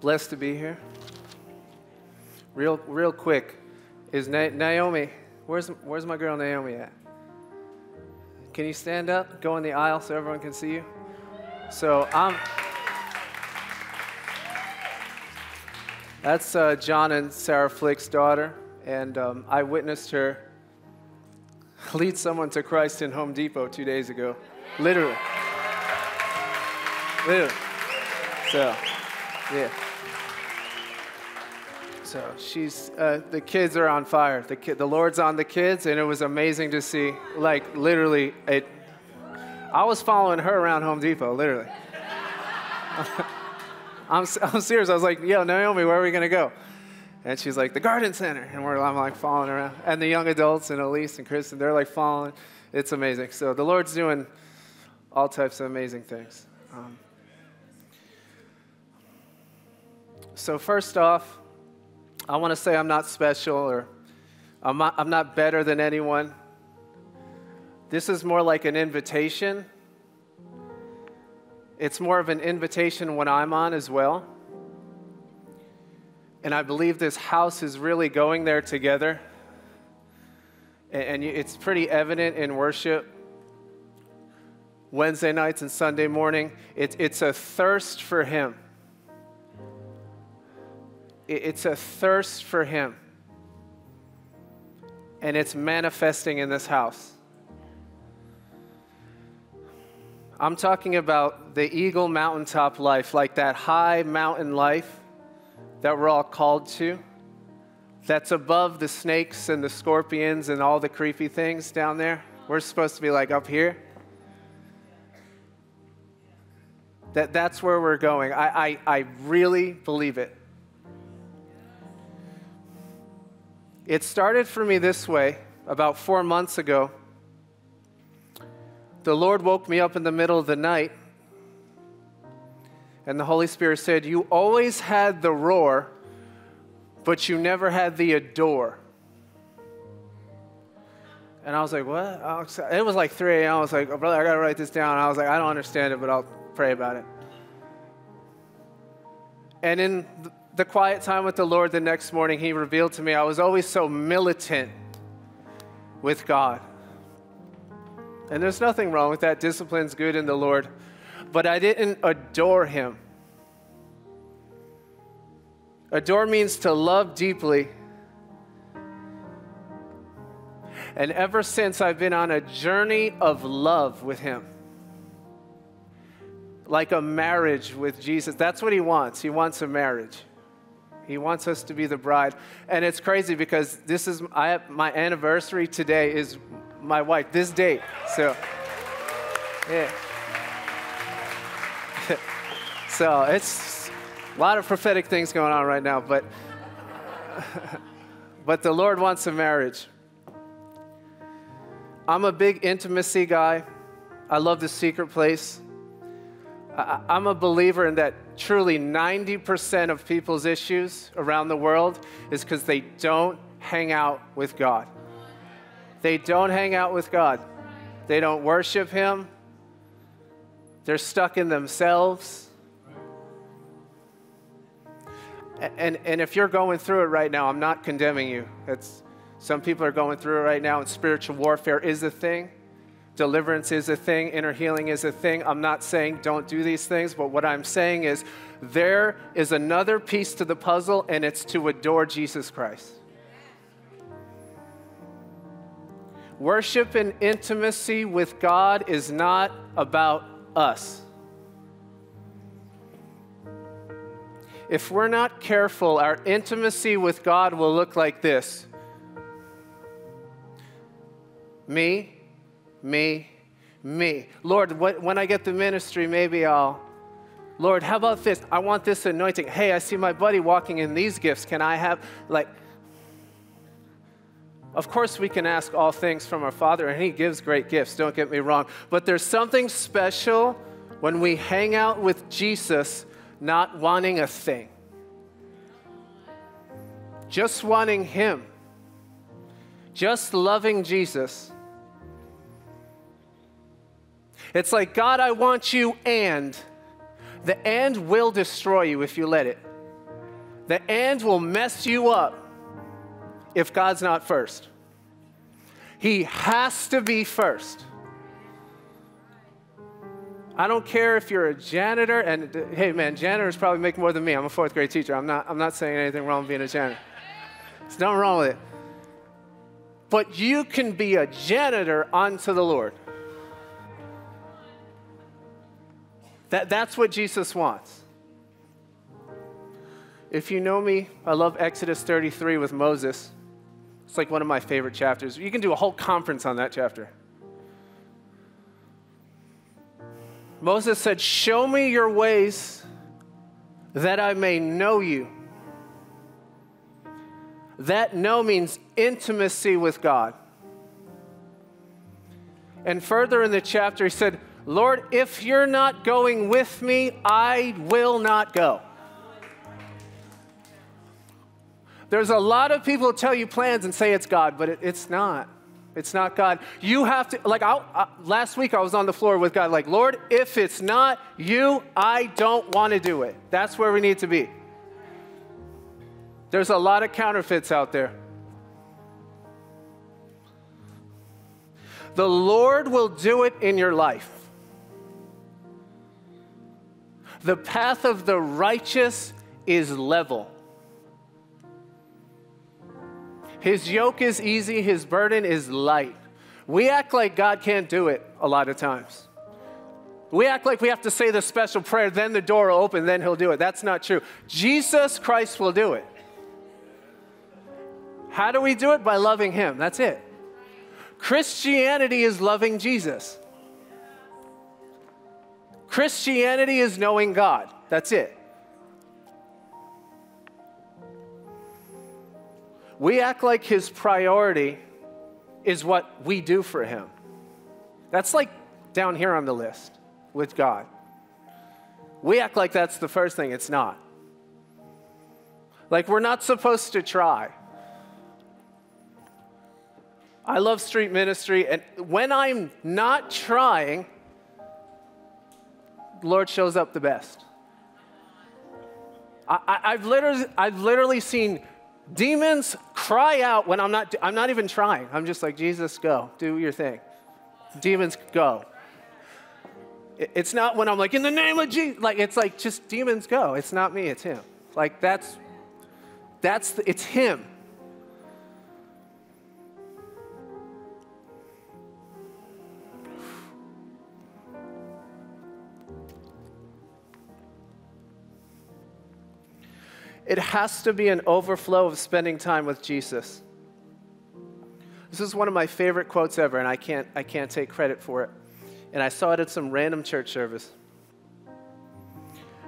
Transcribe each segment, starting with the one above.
Blessed to be here. Real, real quick, is Na- Naomi? Where's where's my girl Naomi at? Can you stand up? Go in the aisle so everyone can see you. So I'm. That's uh, John and Sarah Flick's daughter, and um, I witnessed her lead someone to Christ in Home Depot two days ago. Literally. Literally. So, yeah. So she's, uh, the kids are on fire. The, ki- the Lord's on the kids, and it was amazing to see. Like, literally, it, I was following her around Home Depot, literally. I'm, I'm serious. I was like, yo, Naomi, where are we going to go? And she's like, the garden center. And we're, I'm like following around. And the young adults and Elise and Kristen, they're like following. It's amazing. So the Lord's doing all types of amazing things. Um, so, first off, I want to say I'm not special or I'm not, I'm not better than anyone. This is more like an invitation. It's more of an invitation when I'm on as well. And I believe this house is really going there together. And it's pretty evident in worship. Wednesday nights and Sunday morning, it's a thirst for Him. It's a thirst for Him. And it's manifesting in this house. I'm talking about the Eagle Mountaintop life, like that high mountain life that we're all called to, that's above the snakes and the scorpions and all the creepy things down there. We're supposed to be like up here. That, that's where we're going. I, I, I really believe it. It started for me this way about four months ago. The Lord woke me up in the middle of the night, and the Holy Spirit said, You always had the roar, but you never had the adore. And I was like, What? It was like 3 a.m. I was like, oh, Brother, I got to write this down. I was like, I don't understand it, but I'll pray about it. And in the quiet time with the Lord the next morning, He revealed to me I was always so militant with God. And there's nothing wrong with that. Discipline's good in the Lord. But I didn't adore Him. Adore means to love deeply. And ever since, I've been on a journey of love with Him like a marriage with Jesus. That's what He wants. He wants a marriage. He wants us to be the bride. And it's crazy because this is I, my anniversary today is my wife, this date. So, yeah. so it's a lot of prophetic things going on right now, but but the Lord wants a marriage. I'm a big intimacy guy. I love the secret place. I'm a believer in that truly 90% of people's issues around the world is because they don't hang out with God. They don't hang out with God. They don't worship Him. They're stuck in themselves. And, and if you're going through it right now, I'm not condemning you. It's, some people are going through it right now, and spiritual warfare is a thing. Deliverance is a thing, inner healing is a thing. I'm not saying don't do these things, but what I'm saying is there is another piece to the puzzle, and it's to adore Jesus Christ. Worship and intimacy with God is not about us. If we're not careful, our intimacy with God will look like this me, me, me. Lord, what, when I get the ministry, maybe I'll. Lord, how about this? I want this anointing. Hey, I see my buddy walking in these gifts. Can I have, like, of course, we can ask all things from our Father, and He gives great gifts, don't get me wrong. But there's something special when we hang out with Jesus, not wanting a thing, just wanting Him, just loving Jesus. It's like, God, I want you, and the and will destroy you if you let it. The and will mess you up if God's not first. He has to be first. I don't care if you're a janitor, and hey man, janitors probably make more than me. I'm a fourth grade teacher. I'm not, I'm not saying anything wrong being a janitor. There's nothing wrong with it. But you can be a janitor unto the Lord. That, that's what Jesus wants. If you know me, I love Exodus 33 with Moses. It's like one of my favorite chapters. You can do a whole conference on that chapter. Moses said, Show me your ways that I may know you. That know means intimacy with God. And further in the chapter, he said, Lord, if you're not going with me, I will not go. There's a lot of people who tell you plans and say it's God, but it, it's not. It's not God. You have to, like, I, last week I was on the floor with God, like, Lord, if it's not you, I don't want to do it. That's where we need to be. There's a lot of counterfeits out there. The Lord will do it in your life. The path of the righteous is level. His yoke is easy, his burden is light. We act like God can't do it a lot of times. We act like we have to say the special prayer, then the door will open, then he'll do it. That's not true. Jesus Christ will do it. How do we do it? By loving him. That's it. Christianity is loving Jesus. Christianity is knowing God. That's it. We act like his priority is what we do for him. That's like down here on the list with God. We act like that's the first thing, it's not. Like we're not supposed to try. I love street ministry, and when I'm not trying, Lord shows up the best. I, have literally, I've literally seen Demons cry out when I'm not, I'm not even trying. I'm just like, Jesus, go, do your thing. Demons, go. It's not when I'm like, in the name of Jesus, like, it's like, just demons go. It's not me, it's him. Like, that's, that's, the, it's him. It has to be an overflow of spending time with Jesus. This is one of my favorite quotes ever, and I can't, I can't take credit for it. And I saw it at some random church service.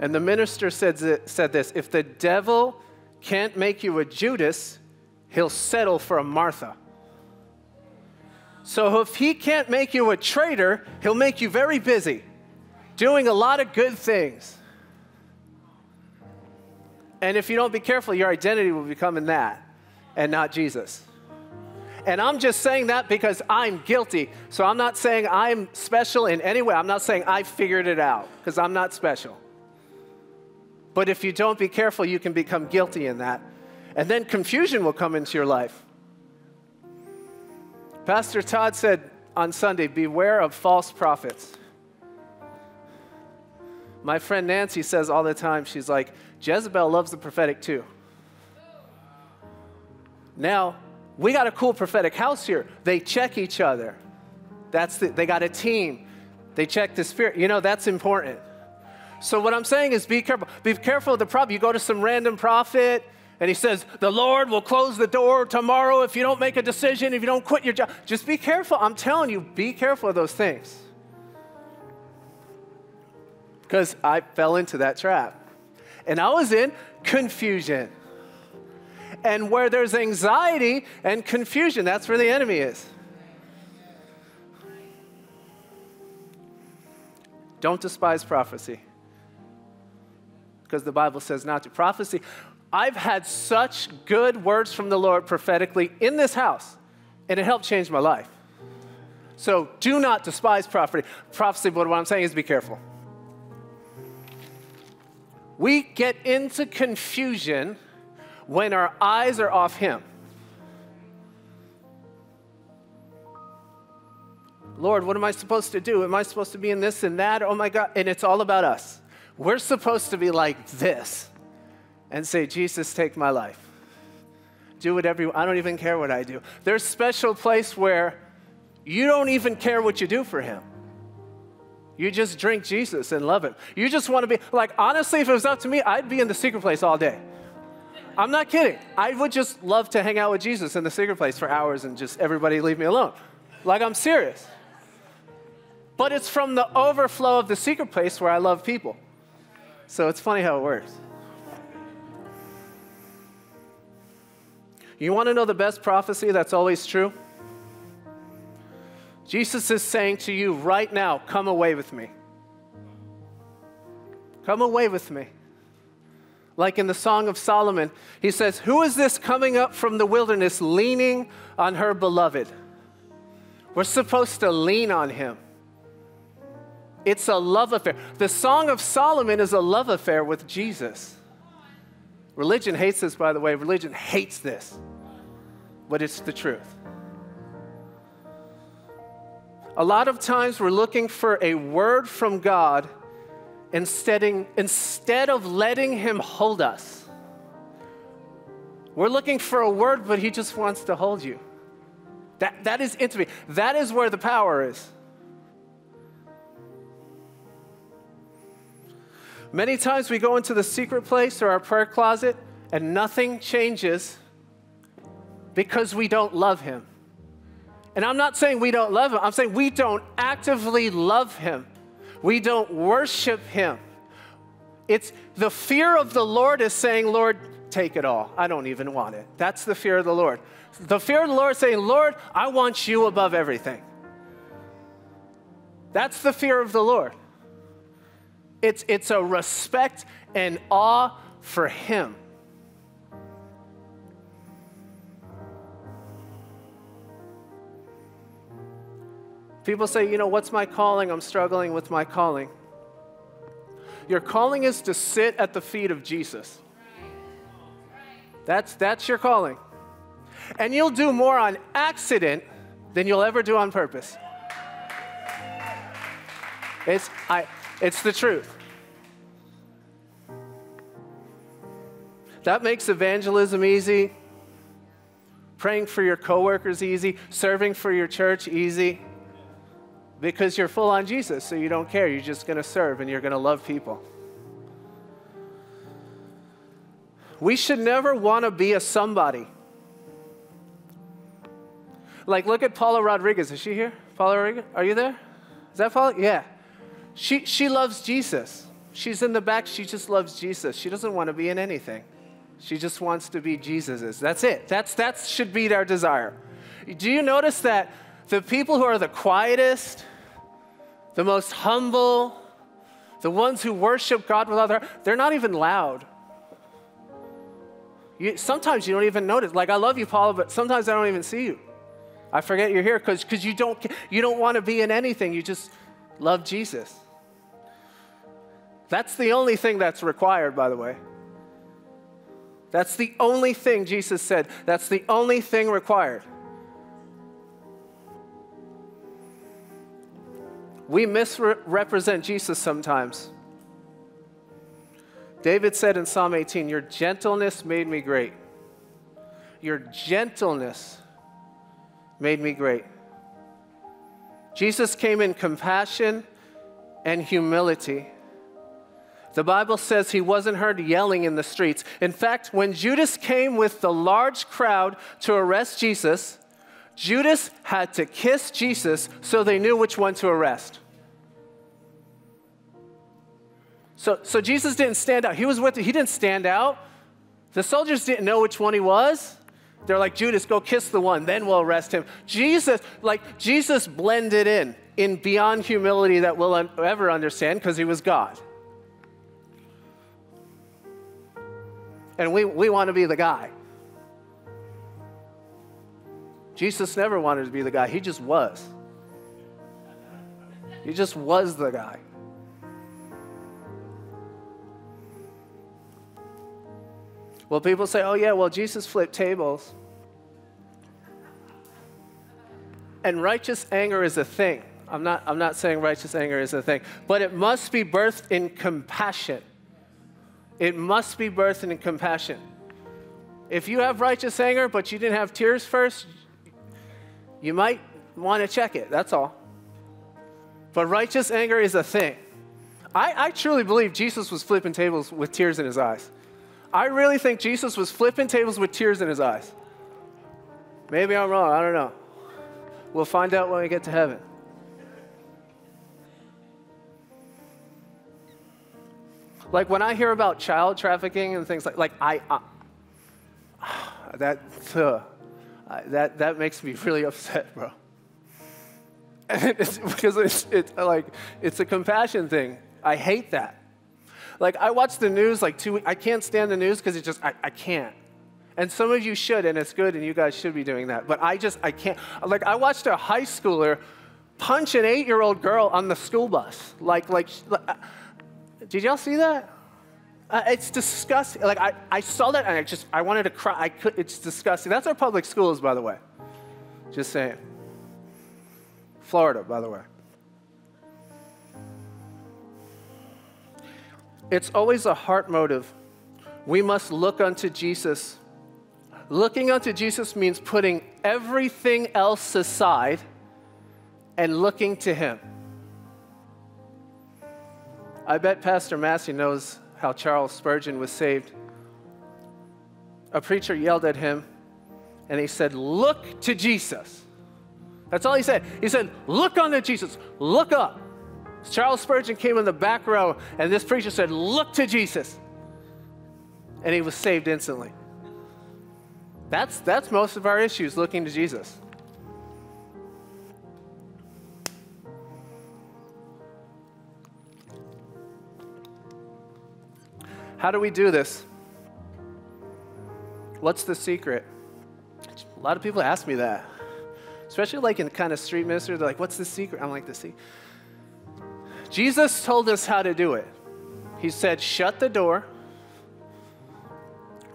And the minister said, said this If the devil can't make you a Judas, he'll settle for a Martha. So if he can't make you a traitor, he'll make you very busy, doing a lot of good things. And if you don't be careful, your identity will become in that and not Jesus. And I'm just saying that because I'm guilty. So I'm not saying I'm special in any way. I'm not saying I figured it out because I'm not special. But if you don't be careful, you can become guilty in that. And then confusion will come into your life. Pastor Todd said on Sunday, Beware of false prophets. My friend Nancy says all the time, she's like, Jezebel loves the prophetic too. Now, we got a cool prophetic house here. They check each other. That's the, they got a team. They check the spirit. You know, that's important. So what I'm saying is be careful. Be careful of the problem. You go to some random prophet and he says, "The Lord will close the door tomorrow if you don't make a decision, if you don't quit your job." Just be careful. I'm telling you, be careful of those things. Cuz I fell into that trap and I was in confusion. And where there's anxiety and confusion, that's where the enemy is. Don't despise prophecy. Because the Bible says not to. Prophecy, I've had such good words from the Lord prophetically in this house, and it helped change my life. So do not despise prophecy. Prophecy, but what I'm saying is be careful. We get into confusion when our eyes are off Him. Lord, what am I supposed to do? Am I supposed to be in this and that? Oh my God. And it's all about us. We're supposed to be like this and say, Jesus, take my life. Do whatever you I don't even care what I do. There's a special place where you don't even care what you do for him. You just drink Jesus and love him. You just want to be like honestly, if it was up to me, I'd be in the secret place all day. I'm not kidding. I would just love to hang out with Jesus in the secret place for hours and just everybody leave me alone. Like I'm serious. But it's from the overflow of the secret place where I love people. So it's funny how it works. You want to know the best prophecy that's always true? Jesus is saying to you right now, come away with me. Come away with me. Like in the Song of Solomon, he says, Who is this coming up from the wilderness leaning on her beloved? We're supposed to lean on him. It's a love affair. The Song of Solomon is a love affair with Jesus. Religion hates this, by the way. Religion hates this, but it's the truth. A lot of times we're looking for a word from God instead, of letting Him hold us. We're looking for a word, but He just wants to hold you. That, that is intimate. That is where the power is. Many times we go into the secret place or our prayer closet and nothing changes because we don't love Him. And I'm not saying we don't love Him, I'm saying we don't actively love Him, we don't worship Him. It's the fear of the Lord is saying, Lord, take it all. I don't even want it. That's the fear of the Lord. The fear of the Lord saying, Lord, I want you above everything. That's the fear of the Lord. It's, it's a respect and awe for Him. People say, you know, what's my calling? I'm struggling with my calling. Your calling is to sit at the feet of Jesus. That's, that's your calling. And you'll do more on accident than you'll ever do on purpose. It's, I, it's the truth. That makes evangelism easy, praying for your coworkers easy, serving for your church easy, because you're full on Jesus, so you don't care. You're just going to serve and you're going to love people. We should never want to be a somebody. Like, look at Paula Rodriguez. Is she here? Paula Rodriguez? Are you there? Is that Paula? Yeah. She, she loves Jesus. She's in the back. She just loves Jesus. She doesn't want to be in anything. She just wants to be Jesus's. That's it. That's, that should be our desire. Do you notice that the people who are the quietest, the most humble, the ones who worship God with other, they're not even loud. You, sometimes you don't even notice. Like, I love you, Paula, but sometimes I don't even see you. I forget you're here because you don't, you don't want to be in anything. You just love Jesus. That's the only thing that's required, by the way. That's the only thing Jesus said. That's the only thing required. We misrepresent Jesus sometimes. David said in Psalm 18, Your gentleness made me great. Your gentleness made me great. Jesus came in compassion and humility. The Bible says he wasn't heard yelling in the streets. In fact, when Judas came with the large crowd to arrest Jesus, Judas had to kiss Jesus so they knew which one to arrest. So, so Jesus didn't stand out. He was with, he didn't stand out. The soldiers didn't know which one he was. They're like, Judas, go kiss the one, then we'll arrest him. Jesus, like, Jesus blended in, in beyond humility that we'll un- ever understand because he was God. And we, we want to be the guy. Jesus never wanted to be the guy, he just was. He just was the guy. Well, people say, oh, yeah, well, Jesus flipped tables. And righteous anger is a thing. I'm not, I'm not saying righteous anger is a thing, but it must be birthed in compassion. It must be birthed in compassion. If you have righteous anger, but you didn't have tears first, you might want to check it. That's all. But righteous anger is a thing. I, I truly believe Jesus was flipping tables with tears in his eyes. I really think Jesus was flipping tables with tears in his eyes. Maybe I'm wrong. I don't know. We'll find out when we get to heaven. Like when I hear about child trafficking and things like like I, that uh, that that makes me really upset, bro. it's, because it's, it's like it's a compassion thing. I hate that. Like I watch the news like two. I can't stand the news because it just I, I can't. And some of you should, and it's good, and you guys should be doing that. But I just I can't. Like I watched a high schooler punch an eight-year-old girl on the school bus. Like like, uh, did y'all see that? Uh, it's disgusting. Like I, I saw that and I just I wanted to cry. I could. It's disgusting. That's our public schools, by the way. Just saying. Florida, by the way. It's always a heart motive. We must look unto Jesus. Looking unto Jesus means putting everything else aside and looking to Him. I bet Pastor Massey knows how Charles Spurgeon was saved. A preacher yelled at him and he said, Look to Jesus. That's all he said. He said, Look unto Jesus, look up. Charles Spurgeon came in the back row, and this preacher said, Look to Jesus. And he was saved instantly. That's, that's most of our issues, looking to Jesus. How do we do this? What's the secret? A lot of people ask me that, especially like in kind of street ministry. They're like, "What's the secret?" I'm like, "The secret." Jesus told us how to do it. He said, Shut the door,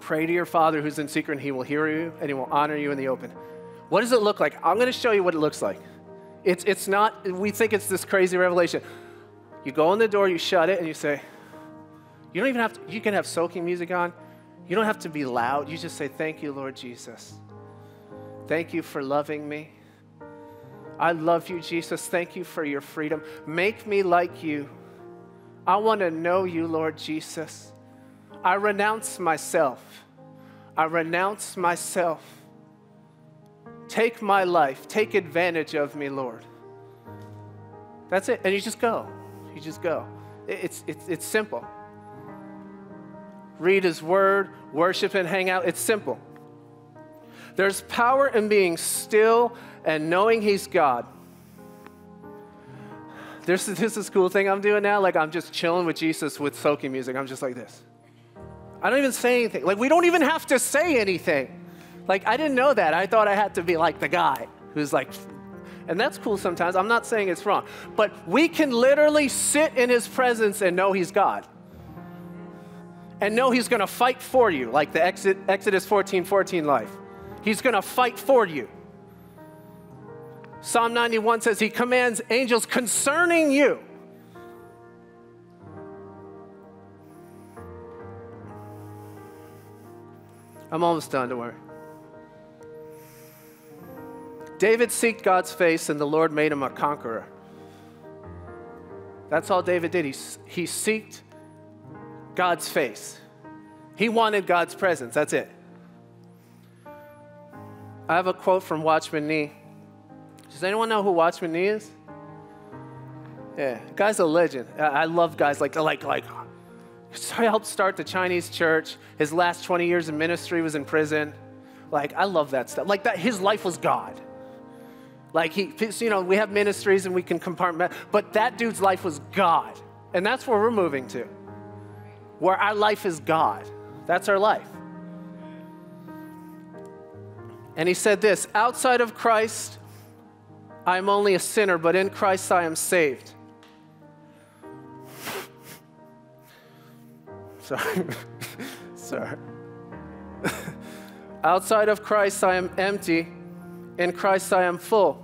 pray to your Father who's in secret, and he will hear you and he will honor you in the open. What does it look like? I'm going to show you what it looks like. It's, it's not, we think it's this crazy revelation. You go in the door, you shut it, and you say, You don't even have to, you can have soaking music on. You don't have to be loud. You just say, Thank you, Lord Jesus. Thank you for loving me. I love you, Jesus. Thank you for your freedom. Make me like you. I want to know you, Lord Jesus. I renounce myself. I renounce myself. Take my life. Take advantage of me, Lord. That's it. And you just go. You just go. It's, it's, it's simple. Read his word, worship and hang out. It's simple. There's power in being still and knowing He's God. There's this is cool thing I'm doing now. Like I'm just chilling with Jesus with soaking music. I'm just like this. I don't even say anything. Like we don't even have to say anything. Like I didn't know that. I thought I had to be like the guy who's like, and that's cool sometimes. I'm not saying it's wrong, but we can literally sit in His presence and know He's God. And know He's going to fight for you, like the Exodus 14 14 life. He's going to fight for you. Psalm 91 says he commands angels concerning you. I'm almost done, don't worry. David seeked God's face, and the Lord made him a conqueror. That's all David did. He, he seeked God's face. He wanted God's presence. That's it. I have a quote from Watchman Nee. Does anyone know who Watchman Nee is? Yeah, guy's a legend. I love guys like like like. He helped start the Chinese church. His last 20 years in ministry was in prison. Like I love that stuff. Like that, his life was God. Like he, you know, we have ministries and we can compartment, but that dude's life was God, and that's where we're moving to. Where our life is God. That's our life. And he said this outside of Christ, I am only a sinner, but in Christ I am saved. Sorry. Sorry. Outside of Christ, I am empty. In Christ, I am full.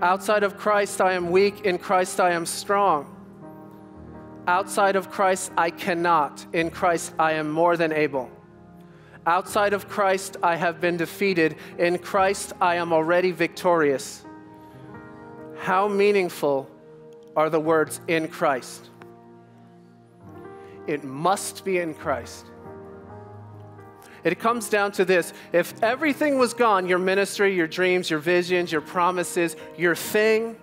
Outside of Christ, I am weak. In Christ, I am strong. Outside of Christ, I cannot. In Christ, I am more than able. Outside of Christ, I have been defeated. In Christ, I am already victorious. How meaningful are the words in Christ? It must be in Christ. It comes down to this if everything was gone your ministry, your dreams, your visions, your promises, your thing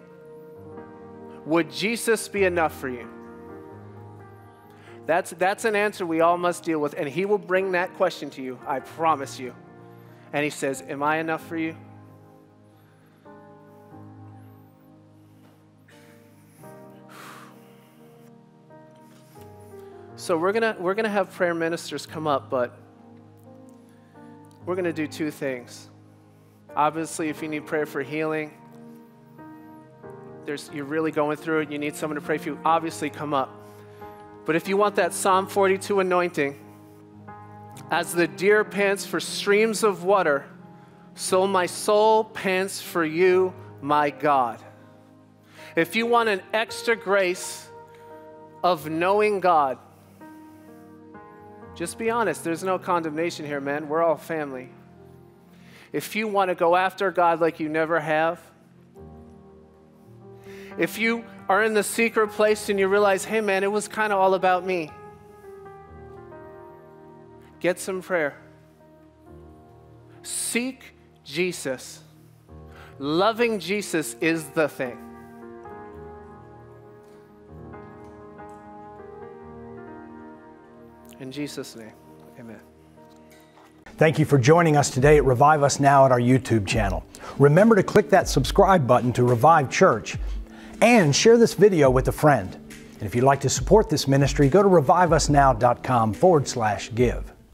would Jesus be enough for you? That's, that's an answer we all must deal with, and He will bring that question to you, I promise you. And He says, Am I enough for you? So we're gonna we're gonna have prayer ministers come up, but we're gonna do two things. Obviously, if you need prayer for healing, there's you're really going through it, you need someone to pray for you, obviously come up. But if you want that Psalm 42 anointing, as the deer pants for streams of water, so my soul pants for you, my God. If you want an extra grace of knowing God, just be honest. There's no condemnation here, man. We're all family. If you want to go after God like you never have, if you are in the secret place and you realize, hey, man, it was kind of all about me, get some prayer. Seek Jesus. Loving Jesus is the thing. In Jesus' name, amen. Thank you for joining us today at Revive Us Now at our YouTube channel. Remember to click that subscribe button to Revive Church and share this video with a friend. And if you'd like to support this ministry, go to reviveusnow.com forward slash give.